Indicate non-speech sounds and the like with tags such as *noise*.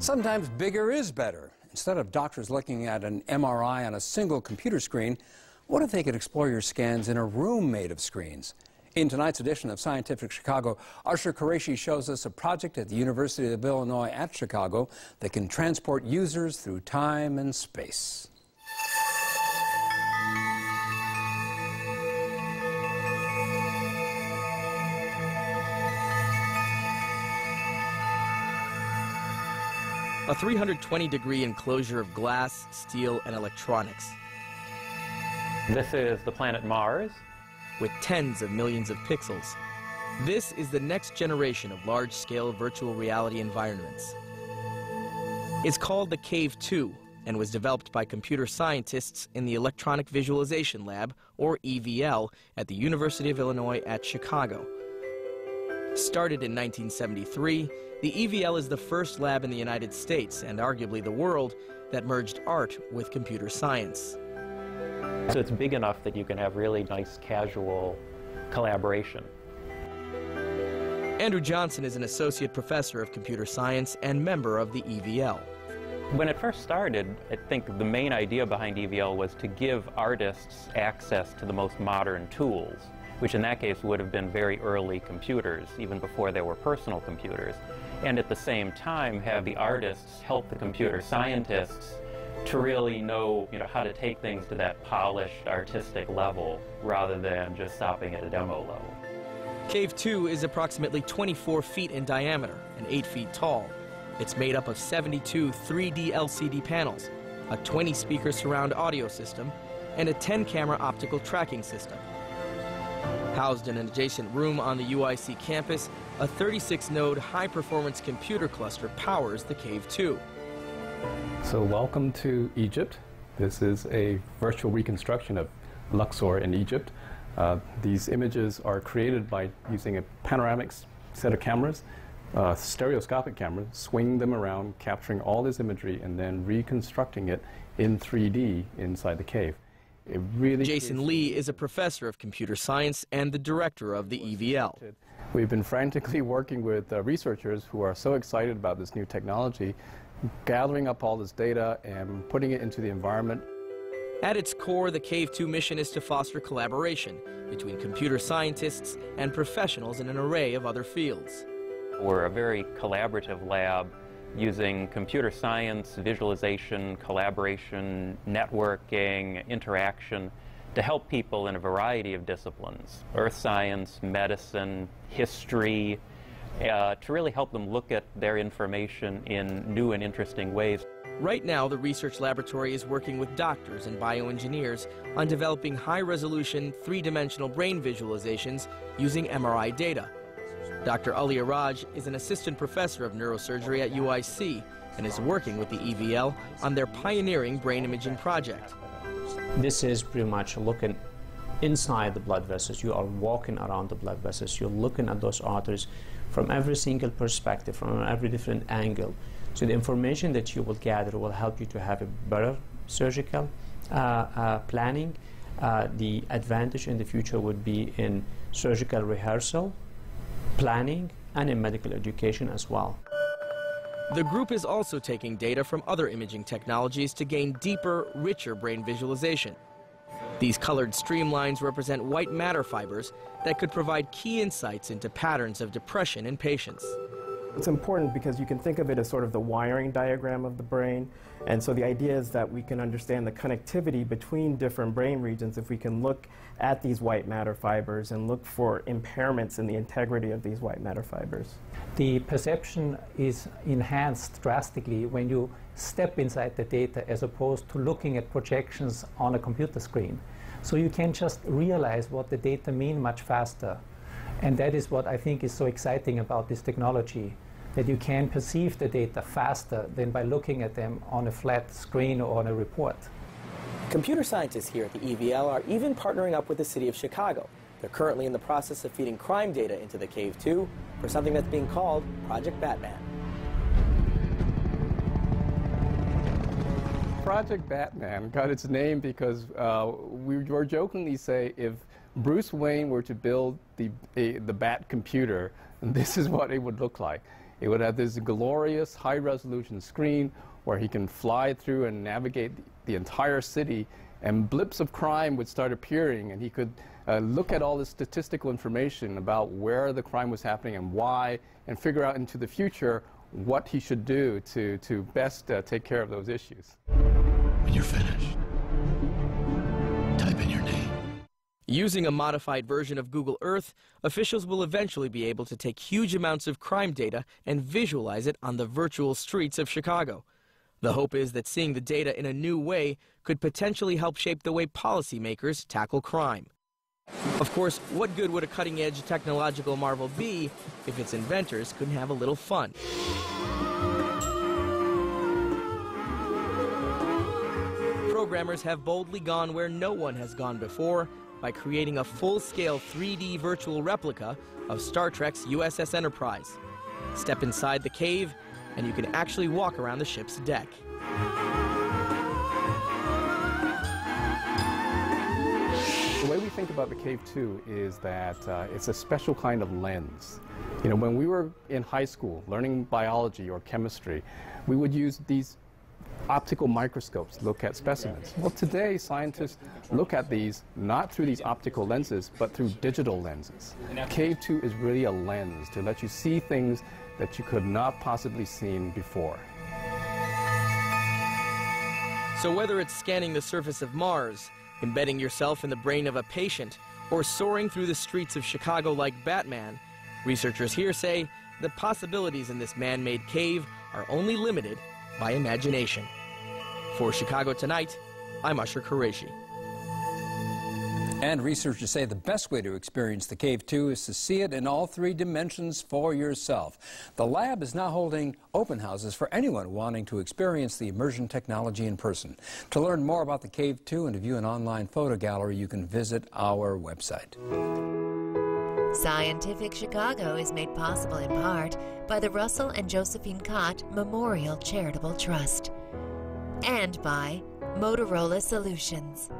Sometimes bigger is better. Instead of doctors looking at an MRI on a single computer screen, what if they could explore your scans in a room made of screens? In tonight's edition of Scientific Chicago, Ash-har Quraishi shows us a project at the University of Illinois at Chicago that can transport users through time and space. A 320 degree enclosure of glass, steel, and electronics. This is the planet Mars. With tens of millions of pixels. This is the next generation of large-scale virtual reality environments. It's called the Cave 2 and was developed by computer scientists in the Electronic Visualization Lab, or EVL, at the University of Illinois at Chicago. Started in 1973, the EVL is the first lab in the United States, and arguably the world, that merged art with computer science. So it's big enough that you can have really nice casual collaboration. Andrew Johnson is an associate professor of computer science and member of the EVL. When it first started, I think the main idea behind EVL was to give artists access to the most modern tools which in that case would have been very early computers, even before there were personal computers. And at the same time, have the artists help the computer scientists to really know, you know, how to take things to that polished artistic level rather than just stopping at a demo level. Cave 2 is approximately 24 feet in diameter and 8 feet tall. It's made up of 72 3D LCD panels, a 20 speaker surround audio system, and a 10 camera optical tracking system. Housed in an adjacent room on the UIC campus, a 36-node high-performance computer cluster powers the Cave 2. So welcome to Egypt. This is a virtual reconstruction of Luxor in Egypt. Uh, these images are created by using a panoramic set of cameras, uh, stereoscopic cameras, swing them around, capturing all this imagery, and then reconstructing it in 3D inside the cave. It really Jason Leigh is a professor of computer science and the director of the EVL. We've been frantically working with uh, researchers who are so excited about this new technology, gathering up all this data and putting it into the environment. At its core, the Cave 2 mission is to foster collaboration between computer scientists and professionals in an array of other fields. We're a very collaborative lab using computer science, visualization, collaboration, networking, interaction to help people in a variety of disciplines, earth science, medicine, history, uh, to really help them look at their information in new and interesting ways. Right now, the research laboratory is working with doctors and bioengineers on developing high-resolution, three-dimensional brain visualizations using MRI data. Dr. Ali Alaraj is an assistant professor of neurosurgery at UIC and is working with the EVL on their pioneering brain imaging project. This is pretty much looking inside the blood vessels. You are walking around the blood vessels. You're looking at those arteries from every single perspective, from every different angle. So the information that you will gather will help you to have a better surgical uh, uh, planning. Uh, the advantage in the future would be in surgical rehearsal planning, and in medical education as well. The group is also taking data from other imaging technologies to gain deeper, richer brain visualization. These colored streamlines represent white matter fibers that could provide key insights into patterns of depression in patients. It's important because you can think of it as sort of the wiring diagram of the brain. And so the idea is that we can understand the connectivity between different brain regions if we can look at these white matter fibers and look for impairments in the integrity of these white matter fibers. The perception is enhanced drastically when you step inside the data as opposed to looking at projections on a computer screen. So you can just realize what the data mean much faster. And that is what I think is so exciting about this technology that you can perceive the data faster than by looking at them on a flat screen or on a report. Computer scientists here at the EVL are even partnering up with the city of Chicago. They're currently in the process of feeding crime data into the Cave 2 for something that's being called Project Batman. Project Batman got its name because uh, we were jokingly say if Bruce Wayne were to build the, a, the Bat computer, *laughs* this is what it would look like. It would have this glorious high resolution screen where he can fly through and navigate the entire city and blips of crime would start appearing and he could uh, look at all the statistical information about where the crime was happening and why and figure out into the future what he should do to, to best uh, take care of those issues. When you're finished, Using a modified version of Google Earth, officials will eventually be able to take huge amounts of crime data and visualize it on the virtual streets of Chicago. The hope is that seeing the data in a new way could potentially help shape the way policymakers tackle crime. Of course, what good would a cutting-edge technological marvel be if its inventors couldn't have a little fun? Programmers have boldly gone where no one has gone before by creating a full-scale 3D virtual replica of Star Trek's USS Enterprise. Step inside the cave, and you can actually walk around the ship's deck. The way we think about the Cave 2 is that uh, it's a special kind of lens. You know, when we were in high school learning biology or chemistry, we would use these optical microscopes look at specimens. Well, today scientists look at these not through these optical lenses, but through digital lenses. Cave 2 is really a lens to let you see things that you could not possibly seen before. So whether it's scanning the surface of Mars, embedding yourself in the brain of a patient, or soaring through the streets of Chicago like Batman, researchers here say the possibilities in this man-made cave are only limited by imagination. For Chicago Tonight, I'm Ash-har Quraishi. And researchers say the best way to experience the Cave 2 is to see it in all three dimensions for yourself. The lab is now holding open houses for anyone wanting to experience the immersion technology in person. To learn more about the Cave 2 and to view an online photo gallery, you can visit our website. Scientific Chicago is made possible in part by the Russell and Josephine Kott Memorial Charitable Trust and by Motorola Solutions.